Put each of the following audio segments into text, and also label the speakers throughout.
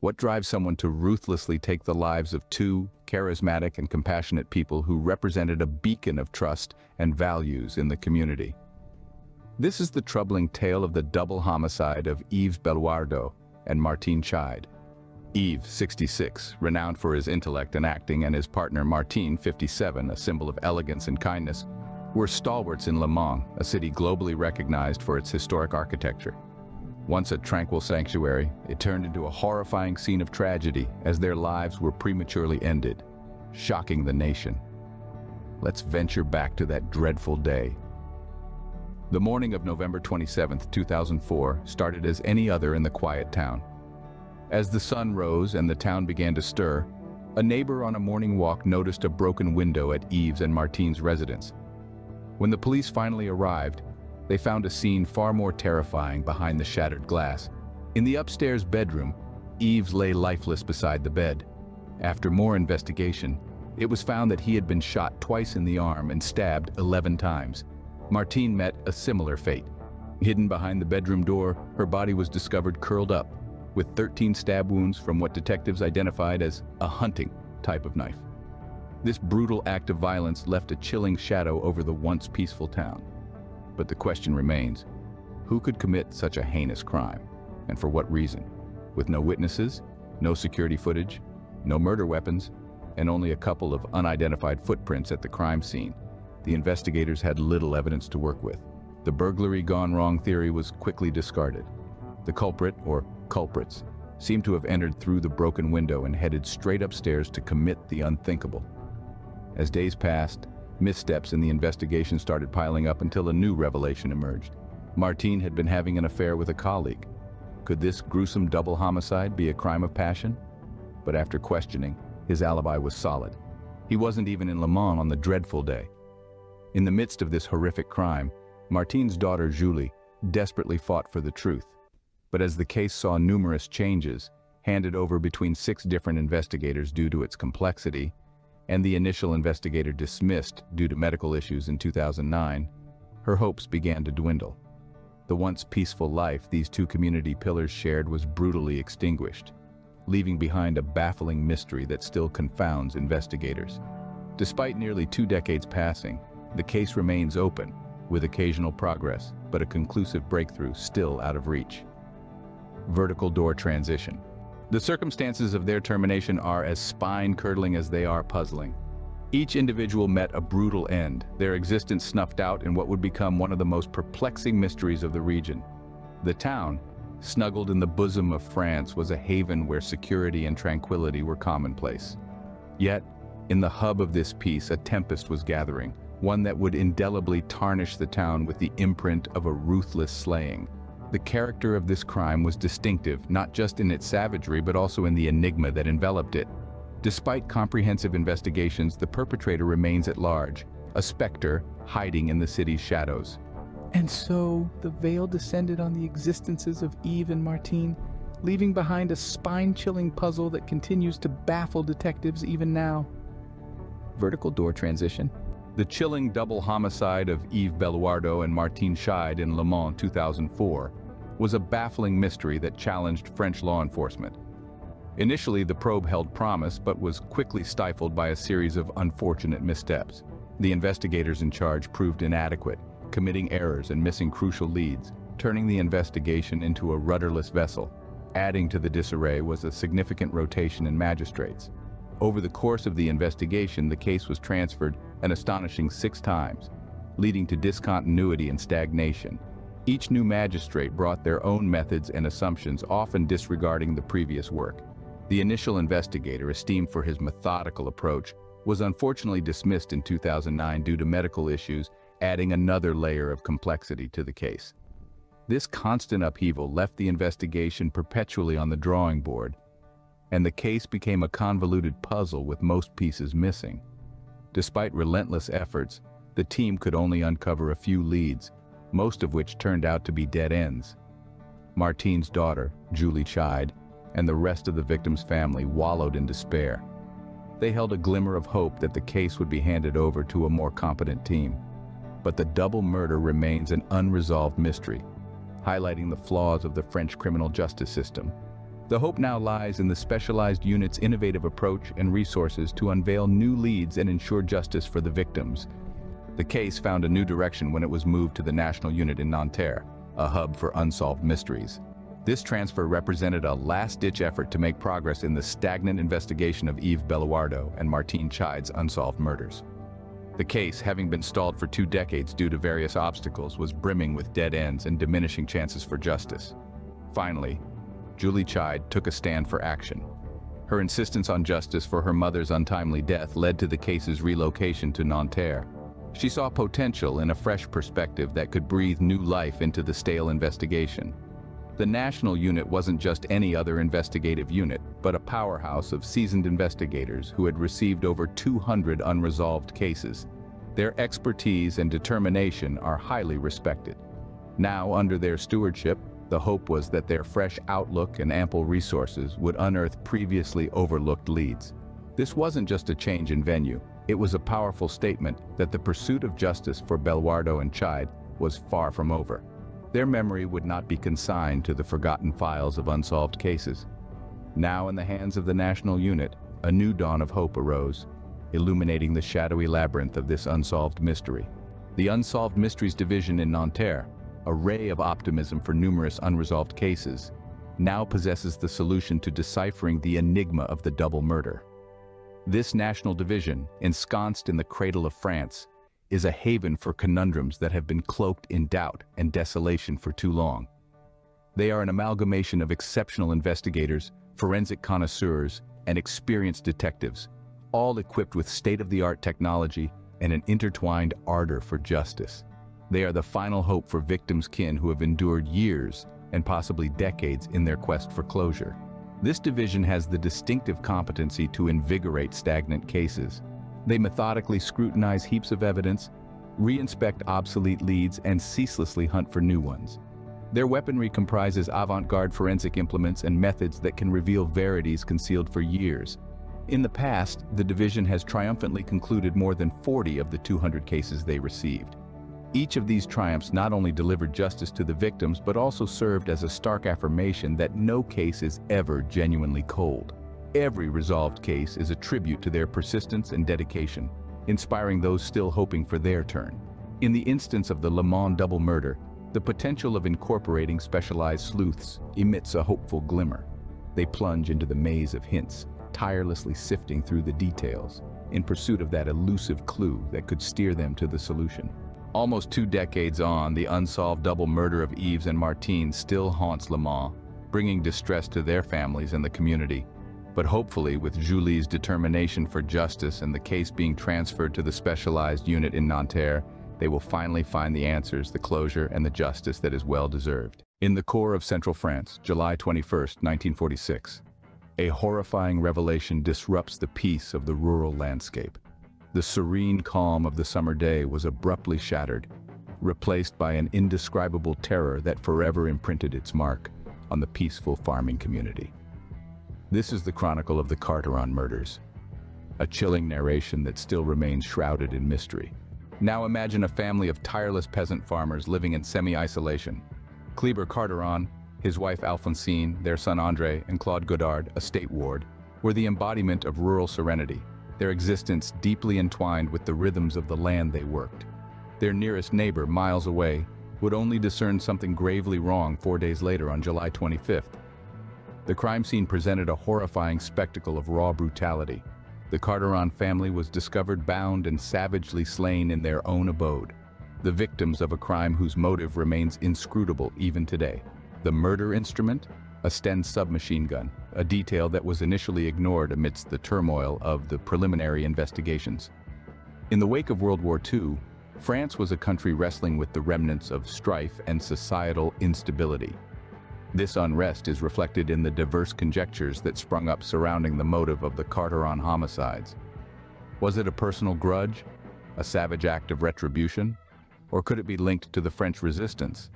Speaker 1: What drives someone to ruthlessly take the lives of two charismatic and compassionate people who represented a beacon of trust and values in the community? This is the troubling tale of the double homicide of Yves Belluardo and Martine Chide. Yves, 66, renowned for his intellect and acting, and his partner Martine, 57, a symbol of elegance and kindness, were stalwarts in Le Mans, a city globally recognized for its historic architecture. Once a tranquil sanctuary, it turned into a horrifying scene of tragedy as their lives were prematurely ended, shocking the nation. Let's venture back to that dreadful day. The morning of November 27, 2004, started as any other in the quiet town. As the sun rose and the town began to stir, a neighbor on a morning walk noticed a broken window at Yves's and Martine's residence. When the police finally arrived, they found a scene far more terrifying behind the shattered glass. In the upstairs bedroom, Yves lay lifeless beside the bed. After more investigation, it was found that he had been shot twice in the arm and stabbed 11 times. Martine met a similar fate. Hidden behind the bedroom door, her body was discovered curled up, with 13 stab wounds from what detectives identified as a hunting type of knife. This brutal act of violence left a chilling shadow over the once peaceful town. But the question remains, who could commit such a heinous crime? And for what reason? With no witnesses, no security footage, no murder weapons, and only a couple of unidentified footprints at the crime scene, the investigators had little evidence to work with. The burglary gone wrong theory was quickly discarded. The culprit, or culprits, seemed to have entered through the broken window and headed straight upstairs to commit the unthinkable. As days passed, Missteps in the investigation started piling up until a new revelation emerged. Martine had been having an affair with a colleague. Could this gruesome double homicide be a crime of passion? But after questioning, his alibi was solid. He wasn't even in Le Mans on the dreadful day. In the midst of this horrific crime, Martine's daughter Julie desperately fought for the truth. But as the case saw numerous changes, handed over between six different investigators due to its complexity, and the initial investigator dismissed due to medical issues in 2009, her hopes began to dwindle. The once peaceful life these two community pillars shared was brutally extinguished, leaving behind a baffling mystery that still confounds investigators. Despite nearly two decades passing, the case remains open, with occasional progress, but a conclusive breakthrough still out of reach. Vertical door transition. The circumstances of their termination are as spine-curdling as they are puzzling. Each individual met a brutal end, their existence snuffed out in what would become one of the most perplexing mysteries of the region. The town, snuggled in the bosom of France, was a haven where security and tranquility were commonplace. Yet, in the hub of this peace, a tempest was gathering, one that would indelibly tarnish the town with the imprint of a ruthless slaying. The character of this crime was distinctive, not just in its savagery but also in the enigma that enveloped it. Despite comprehensive investigations, the perpetrator remains at large, a specter hiding in the city's shadows.
Speaker 2: And so the veil descended on the existences of Yves and Martine, leaving behind a spine-chilling puzzle that continues to baffle detectives even now. Vertical door transition.
Speaker 1: The chilling double homicide of Yves Belluardo and Martine Chide in Le Mans 2004 was a baffling mystery that challenged French law enforcement. Initially, the probe held promise but was quickly stifled by a series of unfortunate missteps. The investigators in charge proved inadequate, committing errors and missing crucial leads, turning the investigation into a rudderless vessel. Adding to the disarray was a significant rotation in magistrates. Over the course of the investigation, the case was transferred an astonishing six times, leading to discontinuity and stagnation. Each new magistrate brought their own methods and assumptions, often disregarding the previous work. The initial investigator, esteemed for his methodical approach, was unfortunately dismissed in 2009 due to medical issues, adding another layer of complexity to the case. This constant upheaval left the investigation perpetually on the drawing board, and the case became a convoluted puzzle with most pieces missing. Despite relentless efforts, the team could only uncover a few leads, most of which turned out to be dead ends. Martine's daughter, Julie Chide, and the rest of the victim's family wallowed in despair. They held a glimmer of hope that the case would be handed over to a more competent team. But the double murder remains an unresolved mystery, highlighting the flaws of the French criminal justice system The hope now lies in the specialized unit's innovative approach and resources to unveil new leads and ensure justice for the victims. The case found a new direction when it was moved to the National Unit in Nanterre, a hub for unsolved mysteries. This transfer represented a last-ditch effort to make progress in the stagnant investigation of Yves Belluardo and Martine Chide's unsolved murders. The case, having been stalled for two decades due to various obstacles, was brimming with dead ends and diminishing chances for justice. Finally, Julie Chide took a stand for action. Her insistence on justice for her mother's untimely death led to the case's relocation to Nanterre. She saw potential in a fresh perspective that could breathe new life into the stale investigation. The National Unit wasn't just any other investigative unit, but a powerhouse of seasoned investigators who had received over 200 unresolved cases. Their expertise and determination are highly respected. Now, under their stewardship, the hope was that their fresh outlook and ample resources would unearth previously overlooked leads. This wasn't just a change in venue, it was a powerful statement that the pursuit of justice for Belluardo and Chide was far from over. Their memory would not be consigned to the forgotten files of unsolved cases. Now in the hands of the National Unit, a new dawn of hope arose, illuminating the shadowy labyrinth of this unsolved mystery. The Unsolved Mysteries Division in Nanterre a ray of optimism for numerous unresolved cases, now possesses the solution to deciphering the enigma of the double murder. This national division, ensconced in the cradle of France, is a haven for conundrums that have been cloaked in doubt and desolation for too long. They are an amalgamation of exceptional investigators, forensic connoisseurs, and experienced detectives, all equipped with state-of-the-art technology and an intertwined ardor for justice. They are the final hope for victims' kin who have endured years and possibly decades in their quest for closure. This division has the distinctive competency to invigorate stagnant cases. They methodically scrutinize heaps of evidence, reinspect obsolete leads, and ceaselessly hunt for new ones. Their weaponry comprises avant-garde forensic implements and methods that can reveal verities concealed for years. In the past, the division has triumphantly concluded more than 40 of the 200 cases they received. Each of these triumphs not only delivered justice to the victims, but also served as a stark affirmation that no case is ever genuinely cold. Every resolved case is a tribute to their persistence and dedication, inspiring those still hoping for their turn. In the instance of the Le Mans double murder, the potential of incorporating specialized sleuths emits a hopeful glimmer. They plunge into the maze of hints, tirelessly sifting through the details, in pursuit of that elusive clue that could steer them to the solution. Almost two decades on, the unsolved double murder of Yves and Martine still haunts Le Mans, bringing distress to their families and the community. But hopefully, with Julie's determination for justice and the case being transferred to the specialized unit in Nanterre, they will finally find the answers, the closure, and the justice that is well deserved. In the core of central France, July 21, 1946, a horrifying revelation disrupts the peace of the rural landscape. The serene calm of the summer day was abruptly shattered, replaced by an indescribable terror that forever imprinted its mark on the peaceful farming community. This is the chronicle of the Carteron murders, a chilling narration that still remains shrouded in mystery. Now imagine a family of tireless peasant farmers living in semi-isolation. Kleber Carteron, his wife Alphonsine, their son Andre, and Claude Godard, a state ward, were the embodiment of rural serenity, their existence deeply entwined with the rhythms of the land they worked. Their nearest neighbor, miles away, would only discern something gravely wrong four days later on July 25th. The crime scene presented a horrifying spectacle of raw brutality. The Carteron family was discovered bound and savagely slain in their own abode, the victims of a crime whose motive remains inscrutable even today. The murder instrument? A Sten submachine gun, a detail that was initially ignored amidst the turmoil of the preliminary investigations. In the wake of World War II, France was a country wrestling with the remnants of strife and societal instability. This unrest is reflected in the diverse conjectures that sprung up surrounding the motive of the Carteron homicides. Was it a personal grudge, a savage act of retribution, or could it be linked to the French resistance,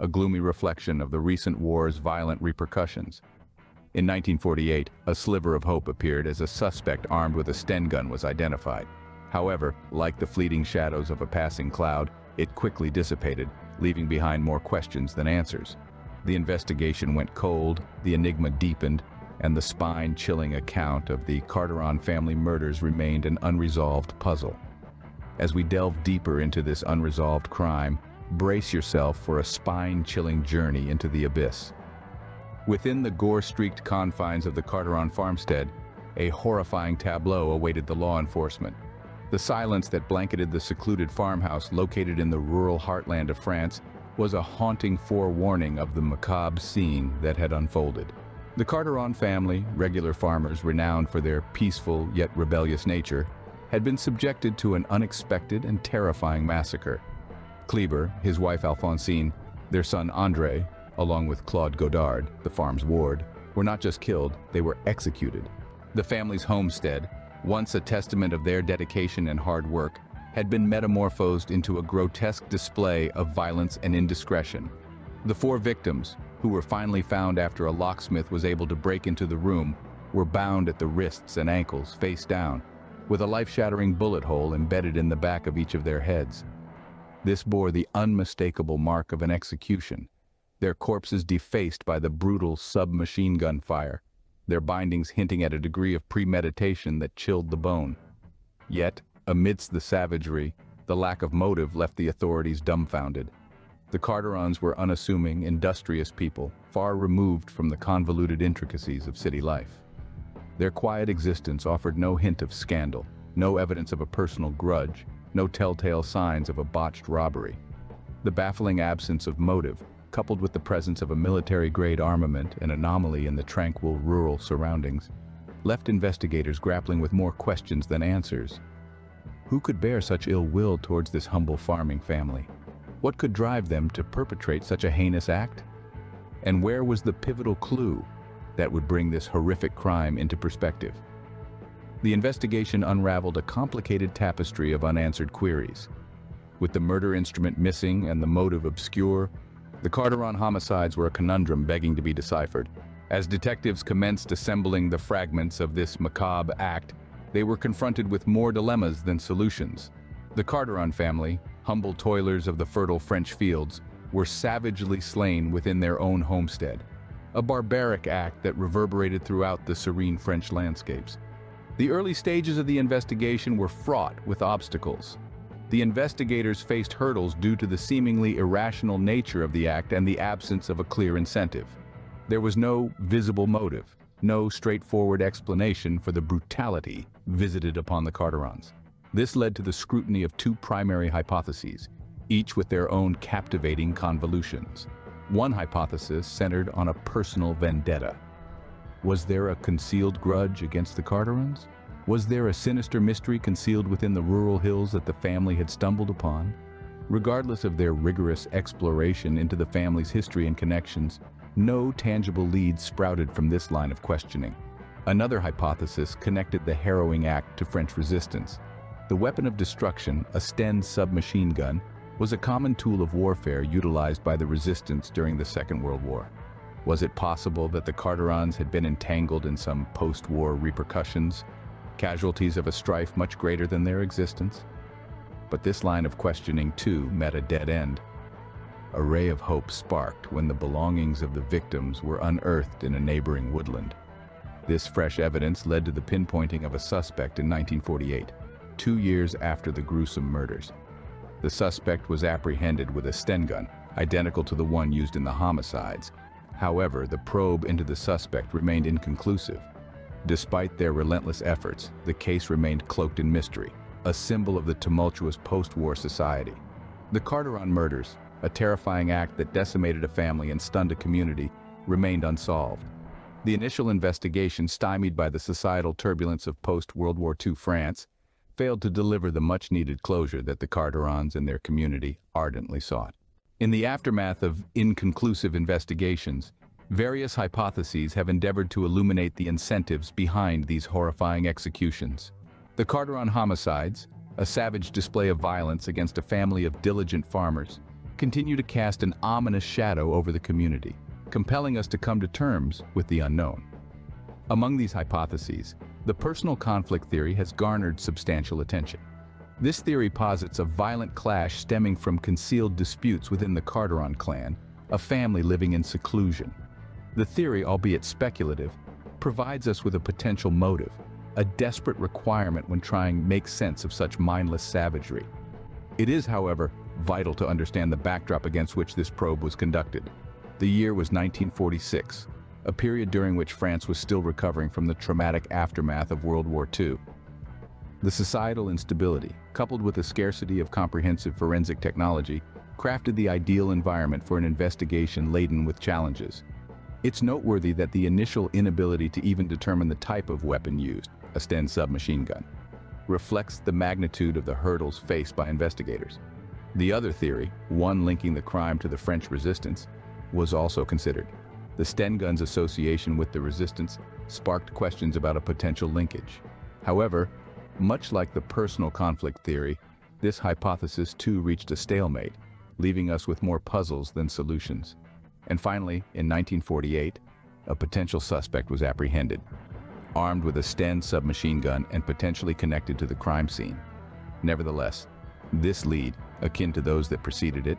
Speaker 1: a gloomy reflection of the recent war's violent repercussions? In 1948, a sliver of hope appeared as a suspect armed with a Sten gun was identified. However, like the fleeting shadows of a passing cloud, it quickly dissipated, leaving behind more questions than answers. The investigation went cold, the enigma deepened, and the spine-chilling account of the Carteron family murders remained an unresolved puzzle. As we delve deeper into this unresolved crime, brace yourself for a spine-chilling journey into the abyss. Within the gore-streaked confines of the Carteron farmstead, a horrifying tableau awaited the law enforcement. The silence that blanketed the secluded farmhouse located in the rural heartland of France was a haunting forewarning of the macabre scene that had unfolded. The Carteron family, regular farmers renowned for their peaceful yet rebellious nature, had been subjected to an unexpected and terrifying massacre. Kleber, his wife Alphonsine, their son Andre, along with Claude Godard, the farm's ward, were not just killed, they were executed. The family's homestead, once a testament of their dedication and hard work, had been metamorphosed into a grotesque display of violence and indiscretion. The four victims, who were finally found after a locksmith was able to break into the room, were bound at the wrists and ankles, face down, with a life-shattering bullet hole embedded in the back of each of their heads. This bore the unmistakable mark of an execution, their corpses defaced by the brutal submachine gun fire, their bindings hinting at a degree of premeditation that chilled the bone. Yet, amidst the savagery, the lack of motive left the authorities dumbfounded. The Carterons were unassuming, industrious people, far removed from the convoluted intricacies of city life. Their quiet existence offered no hint of scandal, no evidence of a personal grudge, no telltale signs of a botched robbery. The baffling absence of motive coupled with the presence of a military-grade armament, an anomaly in the tranquil rural surroundings, left investigators grappling with more questions than answers. Who could bear such ill will towards this humble farming family? What could drive them to perpetrate such a heinous act? And where was the pivotal clue that would bring this horrific crime into perspective? The investigation unraveled a complicated tapestry of unanswered queries. With the murder instrument missing and the motive obscure, the Carteron homicides were a conundrum begging to be deciphered. As detectives commenced assembling the fragments of this macabre act, they were confronted with more dilemmas than solutions. The Carteron family, humble toilers of the fertile French fields, were savagely slain within their own homestead, a barbaric act that reverberated throughout the serene French landscapes. The early stages of the investigation were fraught with obstacles, the investigators faced hurdles due to the seemingly irrational nature of the act and the absence of a clear incentive. There was no visible motive, no straightforward explanation for the brutality visited upon the Carterons. This led to the scrutiny of two primary hypotheses, each with their own captivating convolutions. One hypothesis centered on a personal vendetta. Was there a concealed grudge against the Carterons? Was there a sinister mystery concealed within the rural hills that the family had stumbled upon? Regardless of their rigorous exploration into the family's history and connections, no tangible leads sprouted from this line of questioning. Another hypothesis connected the harrowing act to French resistance. The weapon of destruction, a Sten submachine gun, was a common tool of warfare utilized by the resistance during the Second World War. Was it possible that the Carterons had been entangled in some post-war repercussions, casualties of a strife much greater than their existence. But this line of questioning, too, met a dead end. A ray of hope sparked when the belongings of the victims were unearthed in a neighboring woodland. This fresh evidence led to the pinpointing of a suspect in 1948, two years after the gruesome murders. The suspect was apprehended with a Sten gun, identical to the one used in the homicides. However, the probe into the suspect remained inconclusive, Despite their relentless efforts, the case remained cloaked in mystery, a symbol of the tumultuous post-war society. The Carteron murders, a terrifying act that decimated a family and stunned a community, remained unsolved. The initial investigation, stymied by the societal turbulence of post-World War II France, failed to deliver the much-needed closure that the Carterons and their community ardently sought. In the aftermath of inconclusive investigations, Various hypotheses have endeavored to illuminate the incentives behind these horrifying executions. The Carteron homicides, a savage display of violence against a family of diligent farmers, continue to cast an ominous shadow over the community, compelling us to come to terms with the unknown. Among these hypotheses, the personal conflict theory has garnered substantial attention. This theory posits a violent clash stemming from concealed disputes within the Carteron clan a family living in seclusion. The theory, albeit speculative, provides us with a potential motive, a desperate requirement when trying to make sense of such mindless savagery. It is, however, vital to understand the backdrop against which this probe was conducted. The year was 1946, a period during which France was still recovering from the traumatic aftermath of World War II. The societal instability, coupled with a scarcity of comprehensive forensic technology, crafted the ideal environment for an investigation laden with challenges. It's noteworthy that the initial inability to even determine the type of weapon used, a Sten submachine gun, reflects the magnitude of the hurdles faced by investigators. The other theory, one linking the crime to the French resistance, was also considered. The Sten gun's association with the resistance sparked questions about a potential linkage. However, much like the personal conflict theory, this hypothesis too reached a stalemate, leaving us with more puzzles than solutions. And finally, in 1948, a potential suspect was apprehended, armed with a Sten submachine gun and potentially connected to the crime scene. Nevertheless, this lead, akin to those that preceded it,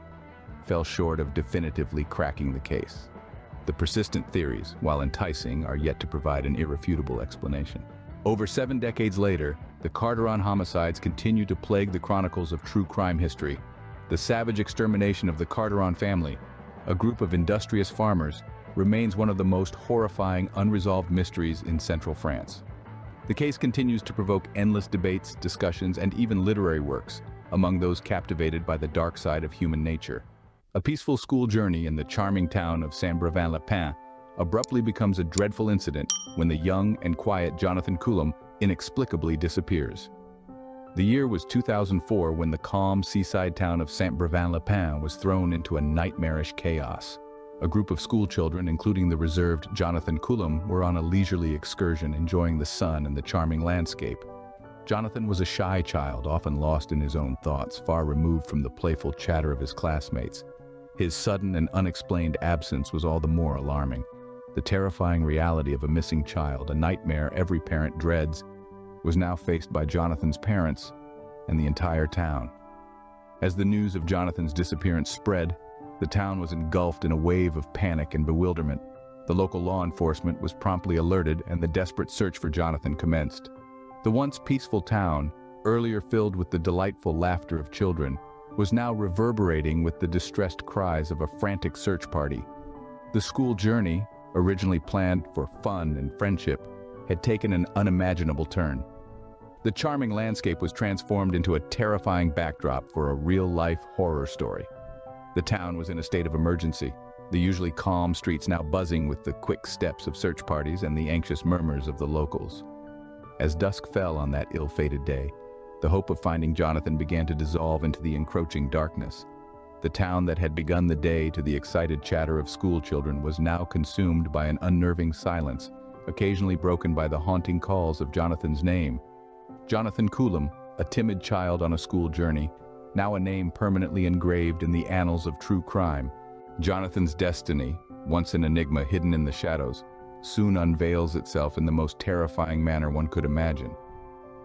Speaker 1: fell short of definitively cracking the case. The persistent theories, while enticing, are yet to provide an irrefutable explanation. Over seven decades later, the Carteron homicides continue to plague the chronicles of true crime history. The savage extermination of the Carteron family, a group of industrious farmers, remains one of the most horrifying unresolved mysteries in central France. The case continues to provoke endless debates, discussions, and even literary works among those captivated by the dark side of human nature. A peaceful school journey in the charming town of Saint-Brevin-les-Pins abruptly becomes a dreadful incident when the young and quiet Jonathan Coulom inexplicably disappears. The year was 2004 when the calm seaside town of Saint-Brevin-les-Pins was thrown into a nightmarish chaos. A group of schoolchildren, including the reserved Jonathan Coulom, were on a leisurely excursion enjoying the sun and the charming landscape. Jonathan was a shy child, often lost in his own thoughts, far removed from the playful chatter of his classmates. His sudden and unexplained absence was all the more alarming. The terrifying reality of a missing child, a nightmare every parent dreads, was now faced by Jonathan's parents and the entire town. As the news of Jonathan's disappearance spread, the town was engulfed in a wave of panic and bewilderment. The local law enforcement was promptly alerted and the desperate search for Jonathan commenced. The once peaceful town, earlier filled with the delightful laughter of children, was now reverberating with the distressed cries of a frantic search party. The school journey, originally planned for fun and friendship, had taken an unimaginable turn. The charming landscape was transformed into a terrifying backdrop for a real-life horror story. The town was in a state of emergency, the usually calm streets now buzzing with the quick steps of search parties and the anxious murmurs of the locals. As dusk fell on that ill-fated day, the hope of finding Jonathan began to dissolve into the encroaching darkness. The town that had begun the day to the excited chatter of schoolchildren was now consumed by an unnerving silence, occasionally broken by the haunting calls of Jonathan's name. Jonathan Coulom, a timid child on a school journey, now a name permanently engraved in the annals of true crime. Jonathan's destiny, once an enigma hidden in the shadows, soon unveils itself in the most terrifying manner one could imagine.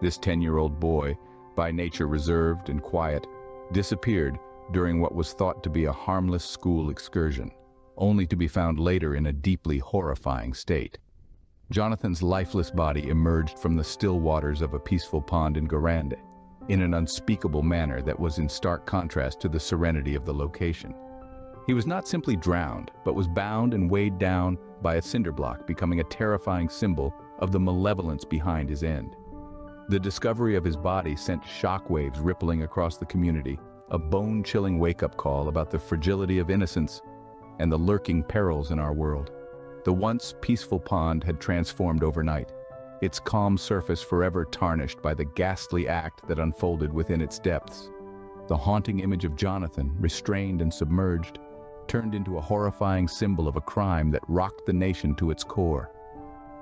Speaker 1: This 10-year-old boy, by nature reserved and quiet, disappeared during what was thought to be a harmless school excursion, only to be found later in a deeply horrifying state. Jonathan's lifeless body emerged from the still waters of a peaceful pond in Guérande, in an unspeakable manner that was in stark contrast to the serenity of the location. He was not simply drowned, but was bound and weighed down by a cinder block, becoming a terrifying symbol of the malevolence behind his end. The discovery of his body sent shockwaves rippling across the community, a bone-chilling wake-up call about the fragility of innocence and the lurking perils in our world. The once peaceful pond had transformed overnight, its calm surface forever tarnished by the ghastly act that unfolded within its depths. The haunting image of Jonathan, restrained and submerged, turned into a horrifying symbol of a crime that rocked the nation to its core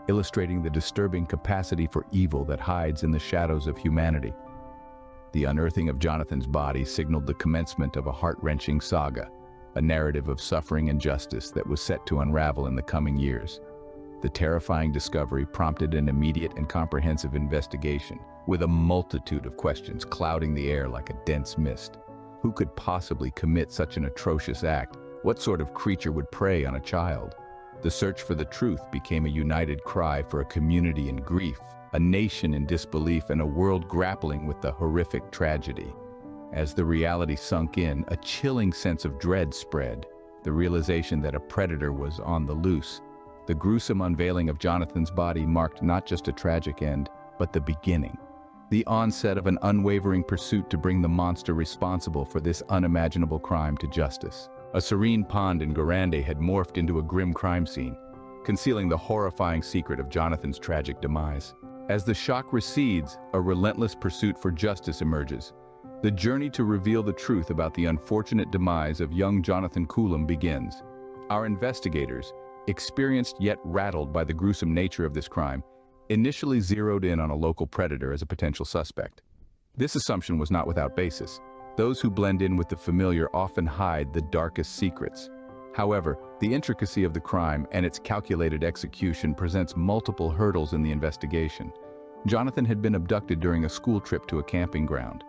Speaker 1: illustrating the disturbing capacity for evil that hides in the shadows of humanity. The unearthing of Jonathan's body signaled the commencement of a heart-wrenching saga, a narrative of suffering and justice that was set to unravel in the coming years. The terrifying discovery prompted an immediate and comprehensive investigation, with a multitude of questions clouding the air like a dense mist. Who could possibly commit such an atrocious act What sort of creature would prey on a child? The search for the truth became a united cry for a community in grief, a nation in disbelief, and a world grappling with the horrific tragedy. As the reality sunk in, a chilling sense of dread spread, the realization that a predator was on the loose. The gruesome unveiling of Jonathan's body marked not just a tragic end, but the beginning. The onset of an unwavering pursuit to bring the monster responsible for this unimaginable crime to justice. A serene pond in Guérande had morphed into a grim crime scene, concealing the horrifying secret of Jonathan's tragic demise. As the shock recedes, a relentless pursuit for justice emerges, the journey to reveal the truth about the unfortunate demise of young Jonathan Coulom begins. Our investigators, experienced yet rattled by the gruesome nature of this crime, initially zeroed in on a local predator as a potential suspect. This assumption was not without basis. Those who blend in with the familiar often hide the darkest secrets. However, the intricacy of the crime and its calculated execution presents multiple hurdles in the investigation. Jonathan had been abducted during a school trip to a camping ground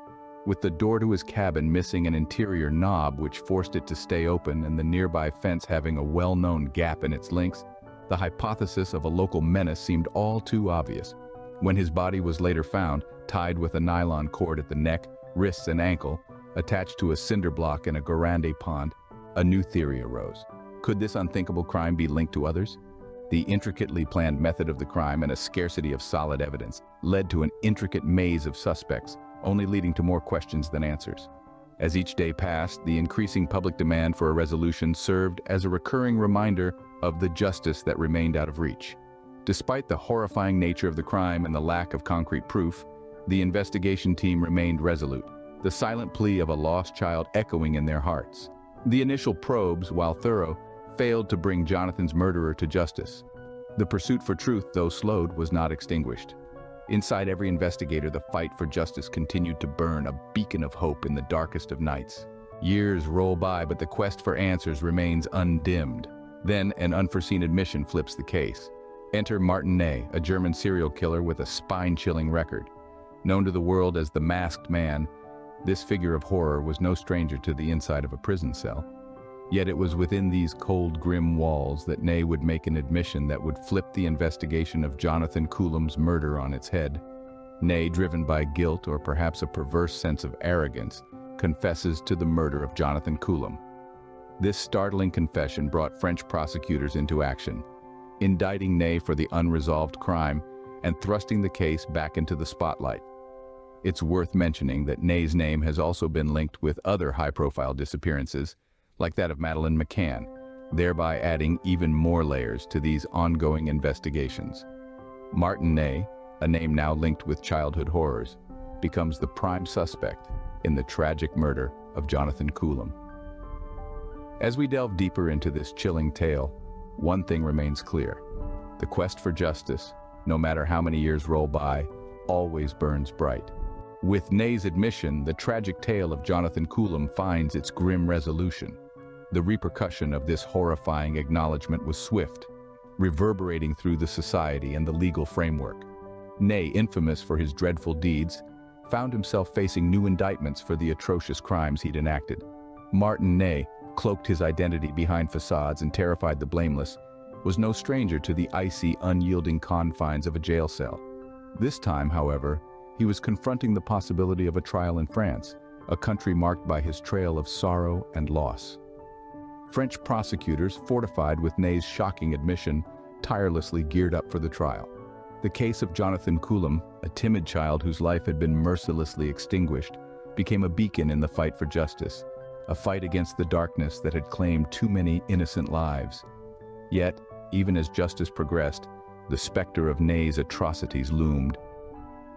Speaker 1: with the door to his cabin missing an interior knob which forced it to stay open and the nearby fence having a well-known gap in its links, the hypothesis of a local menace seemed all too obvious. When his body was later found, tied with a nylon cord at the neck, wrists and ankle, attached to a cinder block in a Guérande pond, a new theory arose. Could this unthinkable crime be linked to others? The intricately planned method of the crime and a scarcity of solid evidence led to an intricate maze of suspects, only leading to more questions than answers. As each day passed, the increasing public demand for a resolution served as a recurring reminder of the justice that remained out of reach. Despite the horrifying nature of the crime and the lack of concrete proof, the investigation team remained resolute, the silent plea of a lost child echoing in their hearts. The initial probes, while thorough, failed to bring Jonathan's murderer to justice. The pursuit for truth, though slowed, was not extinguished. Inside every investigator, the fight for justice continued to burn, a beacon of hope in the darkest of nights. Years roll by, but the quest for answers remains undimmed. Then, an unforeseen admission flips the case. Enter Martin Ney, a German serial killer with a spine-chilling record. Known to the world as the Masked Man, this figure of horror was no stranger to the inside of a prison cell. Yet it was within these cold, grim walls that Ney would make an admission that would flip the investigation of Jonathan Coulom's murder on its head. Ney, driven by guilt or perhaps a perverse sense of arrogance, confesses to the murder of Jonathan Coulom. This startling confession brought French prosecutors into action, indicting Ney for the unresolved crime and thrusting the case back into the spotlight. It's worth mentioning that Ney's name has also been linked with other high-profile disappearances, like that of Madeleine McCann, thereby adding even more layers to these ongoing investigations. Martin Ney, a name now linked with childhood horrors, becomes the prime suspect in the tragic murder of Jonathan Coulom. As we delve deeper into this chilling tale, one thing remains clear. The quest for justice, no matter how many years roll by, always burns bright. With Ney's admission, the tragic tale of Jonathan Coulom finds its grim resolution. The repercussion of this horrifying acknowledgement was swift, reverberating through the society and the legal framework. Ney, infamous for his dreadful deeds, found himself facing new indictments for the atrocious crimes he'd enacted. Martin Ney, cloaked his identity behind facades and terrified the blameless, was no stranger to the icy, unyielding confines of a jail cell. This time, however, he was confronting the possibility of a trial in France, a country marked by his trail of sorrow and loss. French prosecutors, fortified with Ney's shocking admission, tirelessly geared up for the trial. The case of Jonathan Coulom, a timid child whose life had been mercilessly extinguished, became a beacon in the fight for justice, a fight against the darkness that had claimed too many innocent lives. Yet, even as justice progressed, the specter of Ney's atrocities loomed.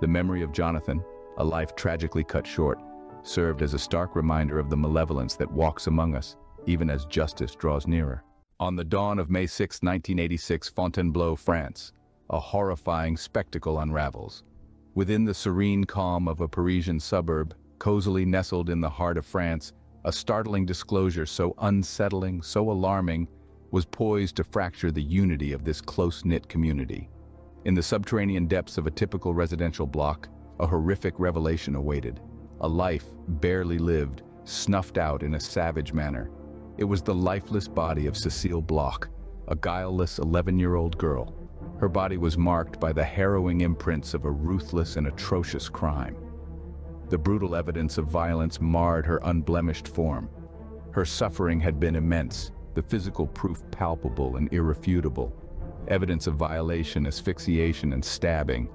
Speaker 1: The memory of Jonathan, a life tragically cut short, served as a stark reminder of the malevolence that walks among us, even as justice draws nearer. On the dawn of May 6, 1986, Fontainebleau, France, a horrifying spectacle unravels. Within the serene calm of a Parisian suburb, cozily nestled in the heart of France, a startling disclosure so unsettling, so alarming, was poised to fracture the unity of this close-knit community. In the subterranean depths of a typical residential block, a horrific revelation awaited. A life, barely lived, snuffed out in a savage manner, It was the lifeless body of Cecile Bloch, a guileless 11-year-old girl. Her body was marked by the harrowing imprints of a ruthless and atrocious crime. The brutal evidence of violence marred her unblemished form. Her suffering had been immense, the physical proof palpable and irrefutable. Evidence of violation, asphyxiation, and stabbing.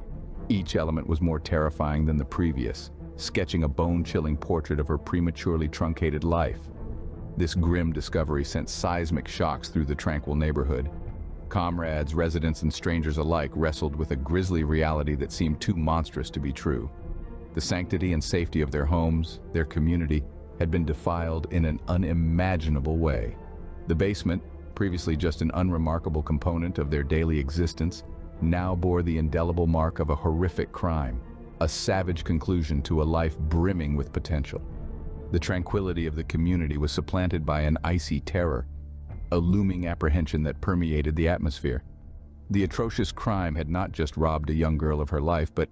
Speaker 1: Each element was more terrifying than the previous, sketching a bone-chilling portrait of her prematurely truncated life. This grim discovery sent seismic shocks through the tranquil neighborhood. Comrades, residents, and strangers alike wrestled with a grisly reality that seemed too monstrous to be true. The sanctity and safety of their homes, their community, had been defiled in an unimaginable way. The basement, previously just an unremarkable component of their daily existence, now bore the indelible mark of a horrific crime, a savage conclusion to a life brimming with potential. The tranquility of the community was supplanted by an icy terror, a looming apprehension that permeated the atmosphere. The atrocious crime had not just robbed a young girl of her life, but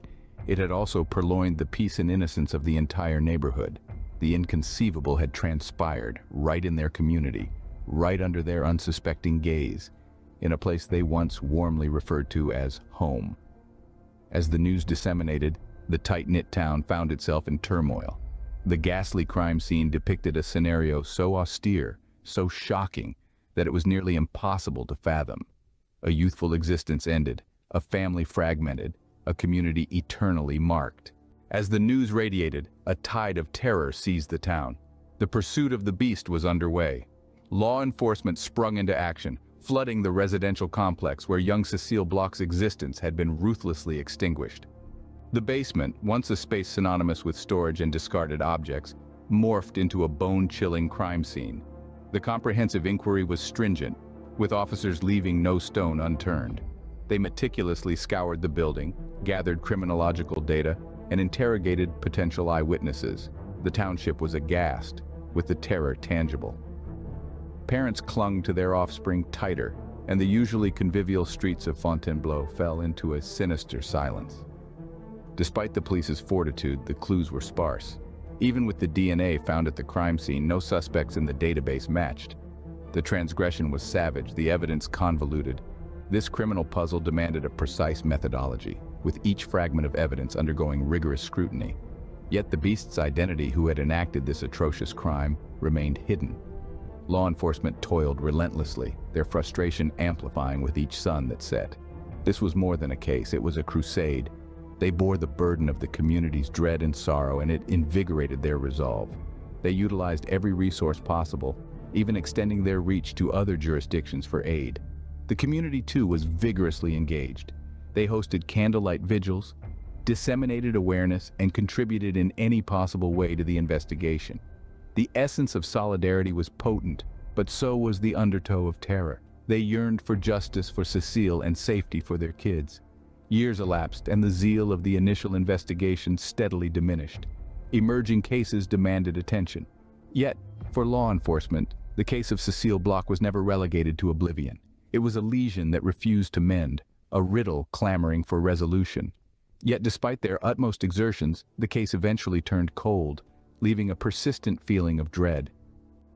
Speaker 1: it had also purloined the peace and innocence of the entire neighborhood. The inconceivable had transpired right in their community, right under their unsuspecting gaze, in a place they once warmly referred to as home. As the news disseminated, the tight-knit town found itself in turmoil. The ghastly crime scene depicted a scenario so austere, so shocking, that it was nearly impossible to fathom. A youthful existence ended, a family fragmented, a community eternally marked. As the news radiated, a tide of terror seized the town. The pursuit of the beast was underway, law enforcement sprung into action, flooding the residential complex where young Cecile Bloch's existence had been ruthlessly extinguished. The basement, once a space synonymous with storage and discarded objects, morphed into a bone-chilling crime scene. The comprehensive inquiry was stringent, with officers leaving no stone unturned. They meticulously scoured the building, gathered criminological data, and interrogated potential eyewitnesses. The township was aghast, with the terror tangible. Parents clung to their offspring tighter, and the usually convivial streets of Fontainebleau fell into a sinister silence. Despite the police's fortitude, the clues were sparse. Even with the DNA found at the crime scene, no suspects in the database matched. The transgression was savage, the evidence convoluted. This criminal puzzle demanded a precise methodology, with each fragment of evidence undergoing rigorous scrutiny. Yet the beast's identity who had enacted this atrocious crime remained hidden. Law enforcement toiled relentlessly, their frustration amplifying with each sun that set. This was more than a case, it was a crusade. They bore the burden of the community's dread and sorrow, and it invigorated their resolve. They utilized every resource possible, even extending their reach to other jurisdictions for aid. The community, too, was vigorously engaged. They hosted candlelight vigils, disseminated awareness, and contributed in any possible way to the investigation. The essence of solidarity was potent, but so was the undertow of terror. They yearned for justice for Cecile and safety for their kids. Years elapsed, and the zeal of the initial investigation steadily diminished. Emerging cases demanded attention. Yet, for law enforcement, the case of Cecile Bloch was never relegated to oblivion. It was a lesion that refused to mend, a riddle clamoring for resolution. Yet despite their utmost exertions, the case eventually turned cold, leaving a persistent feeling of dread.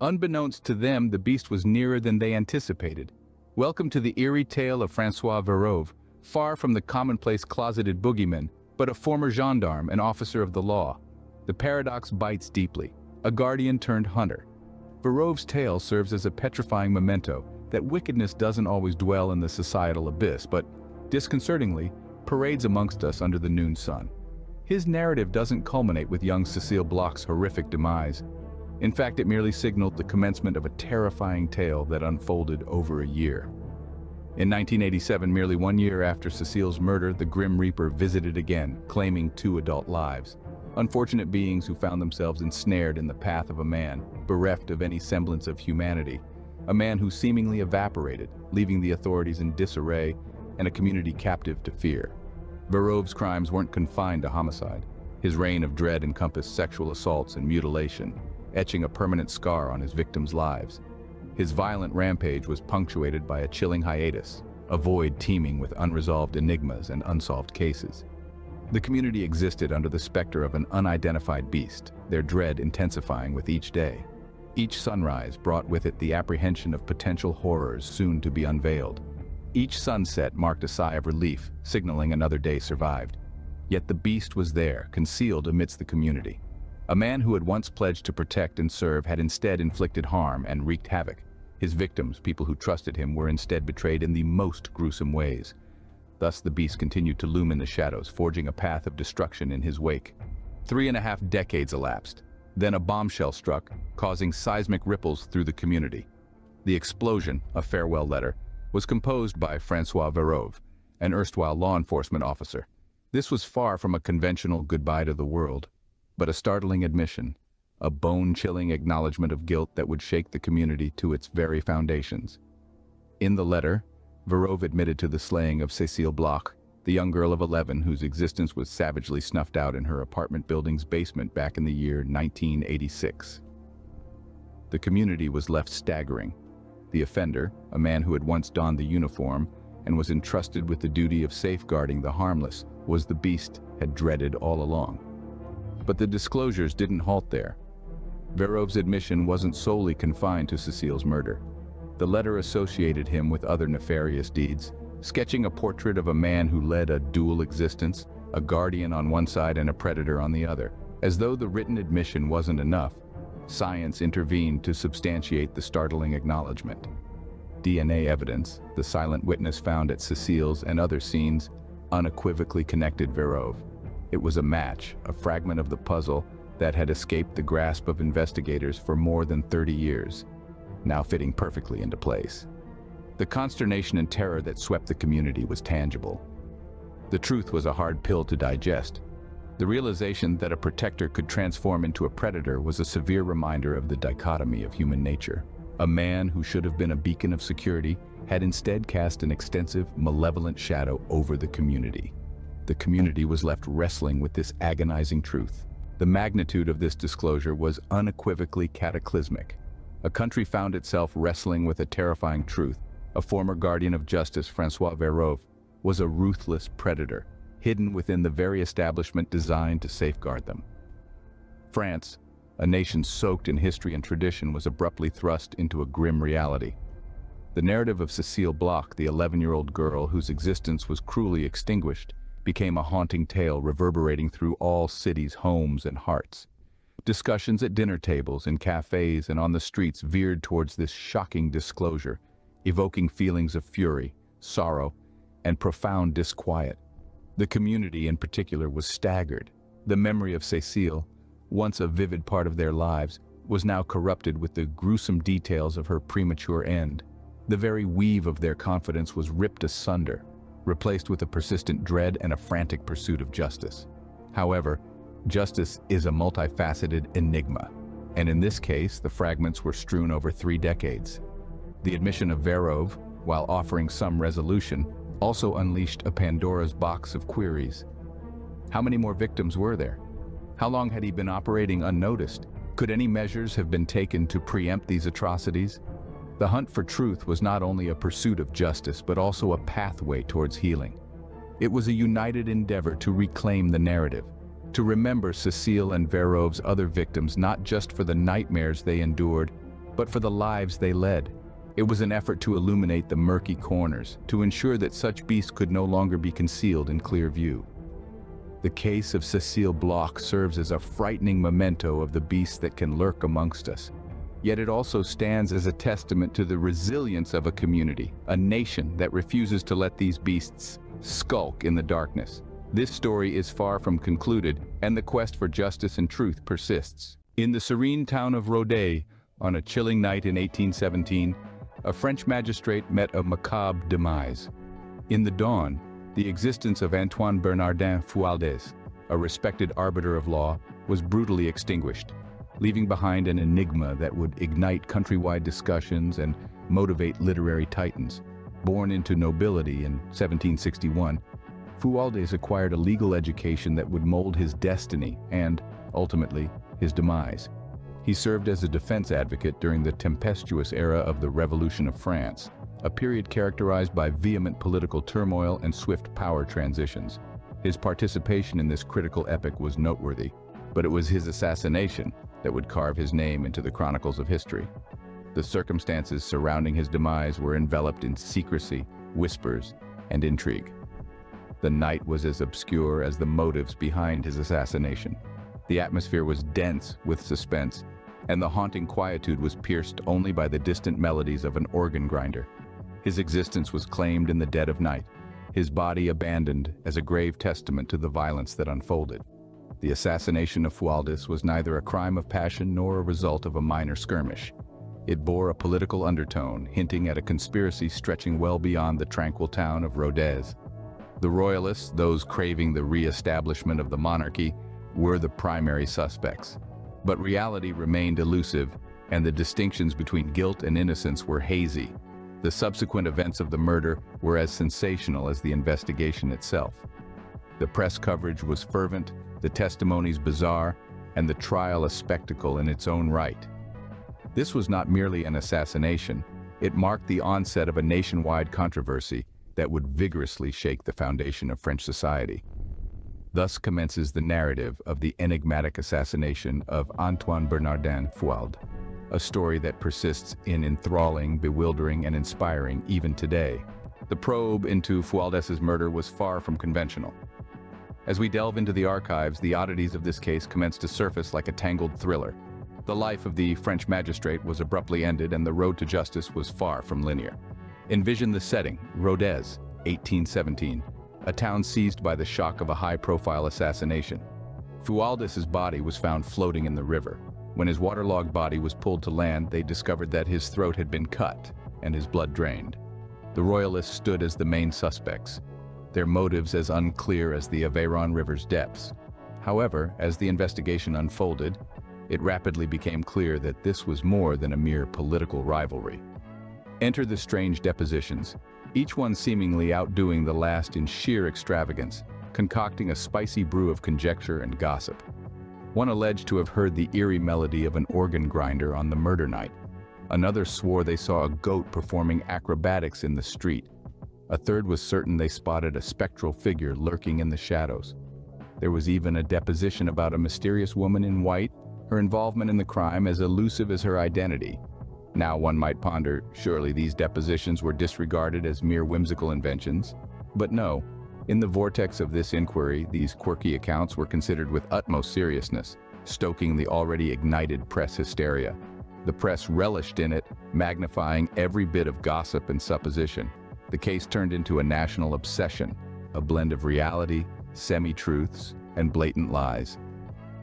Speaker 1: Unbeknownst to them, the beast was nearer than they anticipated. Welcome to the eerie tale of Francois Verove, far from the commonplace closeted boogeyman, but a former gendarme and officer of the law. The paradox bites deeply, a guardian turned hunter. Verove's tale serves as a petrifying memento that wickedness doesn't always dwell in the societal abyss, but, disconcertingly, parades amongst us under the noon sun. His narrative doesn't culminate with young Cecile Bloch's horrific demise. In fact, it merely signaled the commencement of a terrifying tale that unfolded over a year. In 1987, merely one year after Cecile's murder, the Grim Reaper visited again, claiming two adult lives. Unfortunate beings who found themselves ensnared in the path of a man, bereft of any semblance of humanity. A man who seemingly evaporated, leaving the authorities in disarray and a community captive to fear. Verove's crimes weren't confined to homicide. His reign of dread encompassed sexual assaults and mutilation, etching a permanent scar on his victims' lives. His violent rampage was punctuated by a chilling hiatus, a void teeming with unresolved enigmas and unsolved cases. The community existed under the specter of an unidentified beast, their dread intensifying with each day. Each sunrise brought with it the apprehension of potential horrors soon to be unveiled. Each sunset marked a sigh of relief, signaling another day survived. Yet the beast was there, concealed amidst the community. A man who had once pledged to protect and serve had instead inflicted harm and wreaked havoc. His victims, people who trusted him, were instead betrayed in the most gruesome ways. Thus the beast continued to loom in the shadows, forging a path of destruction in his wake. Three and a half decades elapsed. Then a bombshell struck, causing seismic ripples through the community. The explosion, a farewell letter, was composed by Francois Verove, an erstwhile law enforcement officer. This was far from a conventional goodbye to the world, but a startling admission, a bone-chilling acknowledgement of guilt that would shake the community to its very foundations. In the letter, Verove admitted to the slaying of Cécile Bloch, the young girl of 11 whose existence was savagely snuffed out in her apartment building's basement back in the year 1986. The community was left staggering, the offender, a man who had once donned the uniform and was entrusted with the duty of safeguarding the harmless, was the beast had dreaded all along. But the disclosures didn't halt there. Verove's admission wasn't solely confined to Cécile's murder. The letter associated him with other nefarious deeds, sketching a portrait of a man who led a dual existence, a guardian on one side and a predator on the other. As though the written admission wasn't enough, science intervened to substantiate the startling acknowledgement. DNA evidence, the silent witness found at Cécile's and other scenes, unequivocally connected Verove. It was a match, a fragment of the puzzle that had escaped the grasp of investigators for more than 30 years, now fitting perfectly into place. The consternation and terror that swept the community was tangible. The truth was a hard pill to digest, the realization that a protector could transform into a predator was a severe reminder of the dichotomy of human nature. A man who should have been a beacon of security had instead cast an extensive, malevolent shadow over the community. The community was left wrestling with this agonizing truth. The magnitude of this disclosure was unequivocally cataclysmic. A country found itself wrestling with a terrifying truth. A former guardian of justice, Francois Verove, was a ruthless predator hidden within the very establishment designed to safeguard them. France, a nation soaked in history and tradition, was abruptly thrust into a grim reality. The narrative of Cécile Bloch, the 11-year-old girl whose existence was cruelly extinguished, became a haunting tale reverberating through all cities' homes and hearts. Discussions at dinner tables, in cafes, and on the streets veered towards this shocking disclosure, evoking feelings of fury, sorrow, and profound disquiet. The community in particular was staggered. The memory of Cécile, once a vivid part of their lives, was now corrupted with the gruesome details of her premature end. The very weave of their confidence was ripped asunder, replaced with a persistent dread and a frantic pursuit of justice. However, justice is a multifaceted enigma, and in this case, the fragments were strewn over three decades. The admission of Verove, while offering some resolution, also unleashed a Pandora's box of queries. How many more victims were there? How long had he been operating unnoticed? Could any measures have been taken to preempt these atrocities? The hunt for truth was not only a pursuit of justice, but also a pathway towards healing. It was a united endeavor to reclaim the narrative, to remember Cécile and Verove's other victims not just for the nightmares they endured, but for the lives they led. It was an effort to illuminate the murky corners, to ensure that such beasts could no longer be concealed in clear view. The case of Cécile Bloch serves as a frightening memento of the beasts that can lurk amongst us. Yet it also stands as a testament to the resilience of a community, a nation that refuses to let these beasts skulk in the darkness. This story is far from concluded, and the quest for justice and truth persists. In the serene town of Rodez, on a chilling night in 1817, a French magistrate met a macabre demise. In the dawn, the existence of Antoine Bernardin Fualdès, a respected arbiter of law, was brutally extinguished, leaving behind an enigma that would ignite countrywide discussions and motivate literary titans. Born into nobility in 1761, Fualdès acquired a legal education that would mold his destiny and, ultimately, his demise. He served as a defense advocate during the tempestuous era of the Revolution of France, a period characterized by vehement political turmoil and swift power transitions. His participation in this critical epoch was noteworthy, but it was his assassination that would carve his name into the chronicles of history. The circumstances surrounding his demise were enveloped in secrecy, whispers, and intrigue. The night was as obscure as the motives behind his assassination. The atmosphere was dense with suspense, and the haunting quietude was pierced only by the distant melodies of an organ grinder. His existence was claimed in the dead of night, his body abandoned as a grave testament to the violence that unfolded. The assassination of Fualdès was neither a crime of passion nor a result of a minor skirmish. It bore a political undertone, hinting at a conspiracy stretching well beyond the tranquil town of Rodez. The royalists, those craving the re-establishment of the monarchy, were the primary suspects. But reality remained elusive, and the distinctions between guilt and innocence were hazy. The subsequent events of the murder were as sensational as the investigation itself. The press coverage was fervent, the testimonies bizarre, and the trial a spectacle in its own right. This was not merely an assassination, it marked the onset of a nationwide controversy that would vigorously shake the foundation of French society. Thus commences the narrative of the enigmatic assassination of Antoine Bernardin Fualdès, a story that persists in enthralling, bewildering, and inspiring even today. The probe into Fualdès's murder was far from conventional. As we delve into the archives, the oddities of this case commence to surface like a tangled thriller. The life of the French magistrate was abruptly ended and the road to justice was far from linear. Envision the setting, Rodez, 1817, a town seized by the shock of a high-profile assassination. Fualdès's body was found floating in the river. When his waterlogged body was pulled to land, they discovered that his throat had been cut and his blood drained. The royalists stood as the main suspects, their motives as unclear as the Aveyron River's depths. However, as the investigation unfolded, it rapidly became clear that this was more than a mere political rivalry. Enter the strange depositions, each one seemingly outdoing the last in sheer extravagance, concocting a spicy brew of conjecture and gossip. One alleged to have heard the eerie melody of an organ grinder on the murder night. Another swore they saw a goat performing acrobatics in the street. A third was certain they spotted a spectral figure lurking in the shadows. There was even a deposition about a mysterious woman in white, her involvement in the crime as elusive as her identity, now one might ponder, surely these depositions were disregarded as mere whimsical inventions. But no, in the vortex of this inquiry, these quirky accounts were considered with utmost seriousness, stoking the already ignited press hysteria. The press relished in it, magnifying every bit of gossip and supposition. The case turned into a national obsession, a blend of reality, semi-truths, and blatant lies.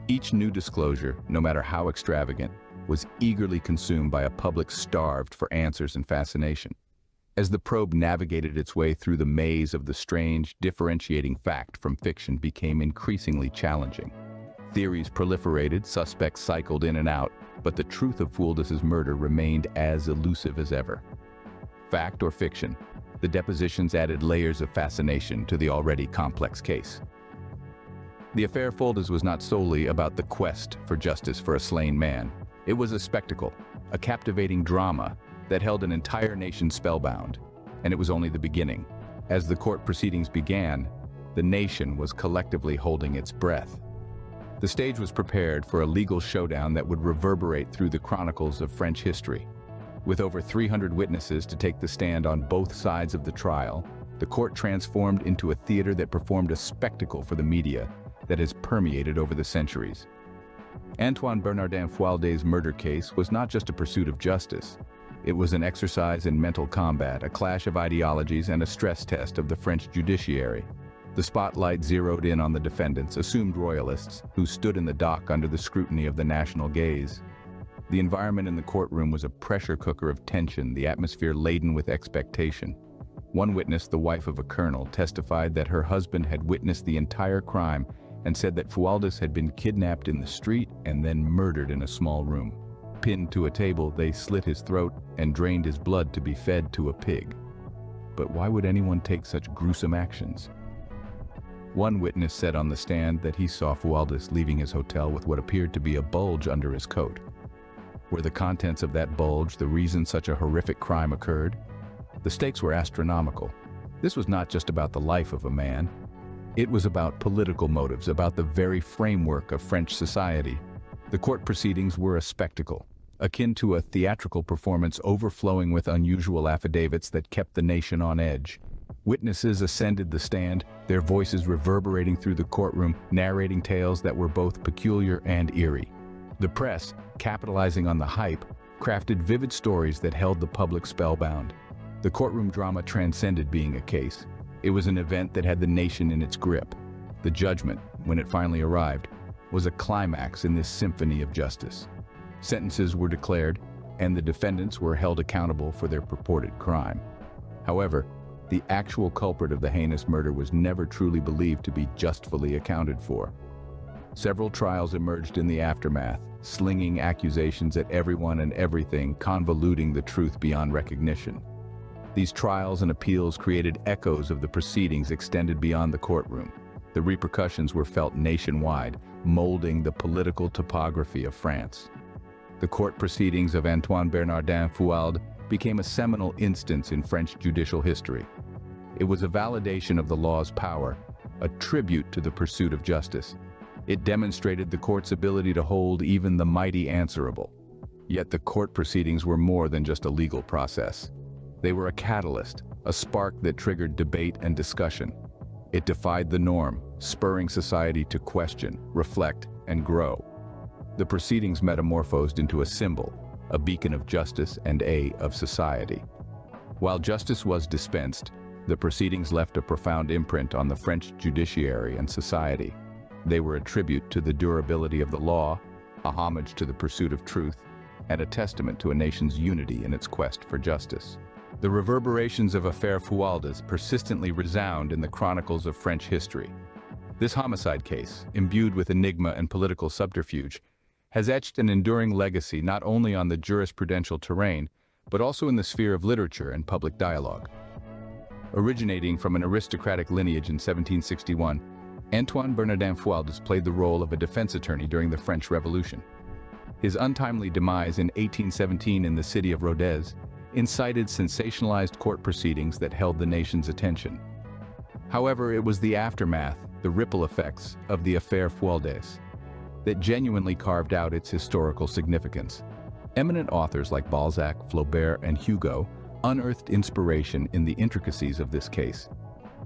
Speaker 1: Each new disclosure, no matter how extravagant, was eagerly consumed by a public starved for answers and fascination. As the probe navigated its way through the maze of the strange, differentiating fact from fiction became increasingly challenging. Theories proliferated, suspects cycled in and out, but the truth of Fualdès's murder remained as elusive as ever. Fact or fiction, the depositions added layers of fascination to the already complex case. The affair Fualdès was not solely about the quest for justice for a slain man. It was a spectacle, a captivating drama that held an entire nation spellbound. And it was only the beginning. As the court proceedings began, the nation was collectively holding its breath. The stage was prepared for a legal showdown that would reverberate through the chronicles of French history. With over 300 witnesses to take the stand on both sides of the trial, the court transformed into a theater that performed a spectacle for the media that has permeated over the centuries. Antoine Bernardin Fualdès's murder case was not just a pursuit of justice. It was an exercise in mental combat, a clash of ideologies, and a stress test of the French judiciary. The spotlight zeroed in on the defendants, assumed royalists, who stood in the dock under the scrutiny of the national gaze. The environment in the courtroom was a pressure cooker of tension, the atmosphere laden with expectation. One witness, the wife of a colonel, testified that her husband had witnessed the entire crime and said that Fualdès had been kidnapped in the street and then murdered in a small room. Pinned to a table, they slit his throat and drained his blood to be fed to a pig. But why would anyone take such gruesome actions? One witness said on the stand that he saw Fualdès leaving his hotel with what appeared to be a bulge under his coat. Were the contents of that bulge the reason such a horrific crime occurred? The stakes were astronomical. This was not just about the life of a man, It was about political motives, about the very framework of French society. The court proceedings were a spectacle, akin to a theatrical performance overflowing with unusual affidavits that kept the nation on edge. Witnesses ascended the stand, their voices reverberating through the courtroom, narrating tales that were both peculiar and eerie. The press, capitalizing on the hype, crafted vivid stories that held the public spellbound. The courtroom drama transcended being a case. It was an event that had the nation in its grip. The judgment, when it finally arrived, was a climax in this symphony of justice. Sentences were declared, and the defendants were held accountable for their purported crime. However, the actual culprit of the heinous murder was never truly believed to be justly accounted for. Several trials emerged in the aftermath, slinging accusations at everyone and everything, convoluting the truth beyond recognition. These trials and appeals created echoes of the proceedings extended beyond the courtroom. The repercussions were felt nationwide, molding the political topography of France. The court proceedings of Antoine Bernardin Fualdès became a seminal instance in French judicial history. It was a validation of the law's power, a tribute to the pursuit of justice. It demonstrated the court's ability to hold even the mighty answerable. Yet the court proceedings were more than just a legal process. They were a catalyst, a spark that triggered debate and discussion. It defied the norm, spurring society to question, reflect, and grow. The proceedings metamorphosed into a symbol, a beacon of justice and a of society. While justice was dispensed, the proceedings left a profound imprint on the French judiciary and society. They were a tribute to the durability of the law, a homage to the pursuit of truth, and a testament to a nation's unity in its quest for justice. The reverberations of Affaire Fualdès persistently resound in the chronicles of French history. This homicide case, imbued with enigma and political subterfuge, has etched an enduring legacy not only on the jurisprudential terrain, but also in the sphere of literature and public dialogue. Originating from an aristocratic lineage in 1761, Antoine Bernardin Fualdès played the role of a defense attorney during the French Revolution. His untimely demise in 1817 in the city of Rodez incited sensationalized court proceedings that held the nation's attention. However, it was the aftermath, the ripple effects, of the affaire Fualdès that genuinely carved out its historical significance. Eminent authors like Balzac, Flaubert, and Hugo unearthed inspiration in the intricacies of this case.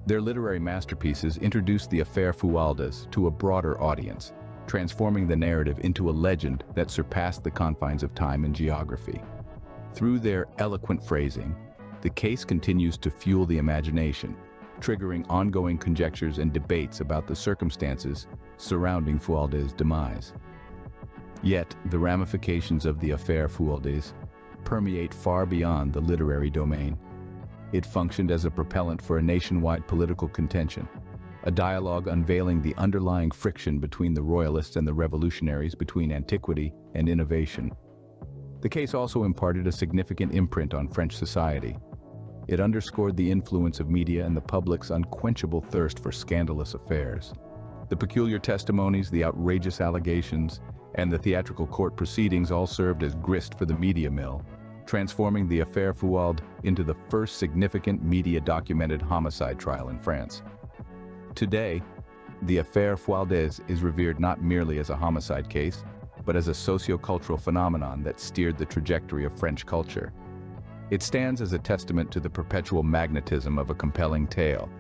Speaker 1: Their literary masterpieces introduced the affair Fualdès to a broader audience, transforming the narrative into a legend that surpassed the confines of time and geography. Through their eloquent phrasing, the case continues to fuel the imagination, triggering ongoing conjectures and debates about the circumstances surrounding Fualdès' demise. Yet, the ramifications of the affair Fualdès permeate far beyond the literary domain. It functioned as a propellant for a nationwide political contention, a dialogue unveiling the underlying friction between the royalists and the revolutionaries between antiquity and innovation. The case also imparted a significant imprint on French society. It underscored the influence of media and the public's unquenchable thirst for scandalous affairs. The peculiar testimonies, the outrageous allegations, and the theatrical court proceedings all served as grist for the media mill, transforming the Affaire Fualdès into the first significant media-documented homicide trial in France. Today, the Affaire Fualdès is revered not merely as a homicide case, but as a sociocultural phenomenon that steered the trajectory of French culture. It stands as a testament to the perpetual magnetism of a compelling tale,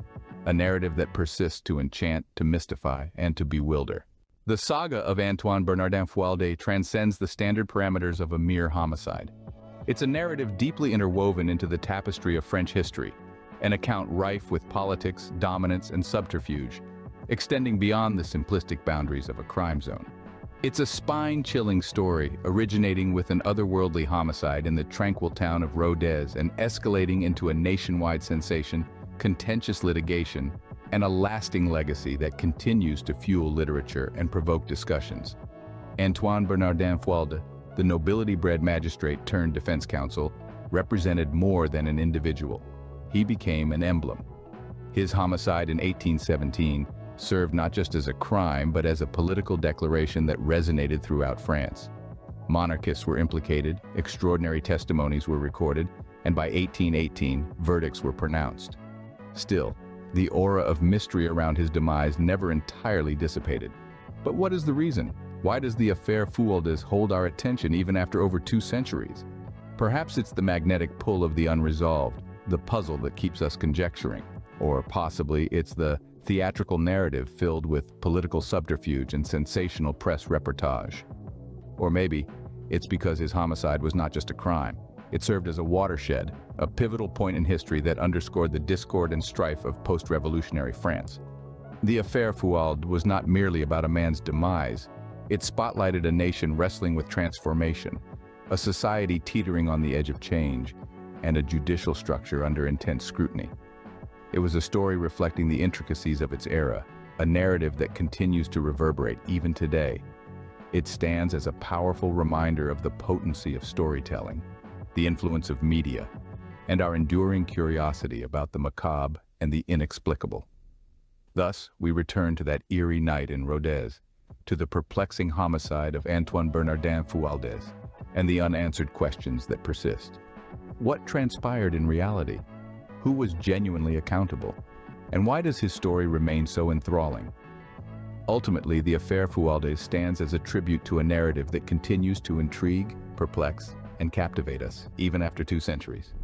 Speaker 1: a narrative that persists to enchant, to mystify, and to bewilder. The saga of Antoine Bernardin Fualdès transcends the standard parameters of a mere homicide. It's a narrative deeply interwoven into the tapestry of French history, an account rife with politics, dominance, and subterfuge, extending beyond the simplistic boundaries of a crime zone. It's a spine-chilling story originating with an otherworldly homicide in the tranquil town of Rodez and escalating into a nationwide sensation, contentious litigation, and a lasting legacy that continues to fuel literature and provoke discussions. Antoine Bernardin Fualdès, the nobility-bred magistrate turned defense counsel, represented more than an individual. He became an emblem. His homicide in 1817 served not just as a crime, but as a political declaration that resonated throughout France. Monarchists were implicated, extraordinary testimonies were recorded, and by 1818, verdicts were pronounced. Still, The aura of mystery around his demise never entirely dissipated. But what is the reason? Why does the affair Fualdès hold our attention even after over two centuries? Perhaps it's the magnetic pull of the unresolved, the puzzle that keeps us conjecturing. Or possibly it's the theatrical narrative filled with political subterfuge and sensational press reportage. Or maybe it's because his homicide was not just a crime. It served as a watershed, a pivotal point in history that underscored the discord and strife of post-revolutionary France. The affair Fualdès was not merely about a man's demise. It spotlighted a nation wrestling with transformation, a society teetering on the edge of change, and a judicial structure under intense scrutiny. It was a story reflecting the intricacies of its era, a narrative that continues to reverberate even today. It stands as a powerful reminder of the potency of storytelling, the influence of media, and our enduring curiosity about the macabre and the inexplicable. Thus, we return to that eerie night in Rodez, to the perplexing homicide of Antoine Bernardin Fualdès, and the unanswered questions that persist. What transpired in reality? Who was genuinely accountable? And why does his story remain so enthralling? Ultimately, the affair Fualdès stands as a tribute to a narrative that continues to intrigue, perplex, and captivate us, even after two centuries.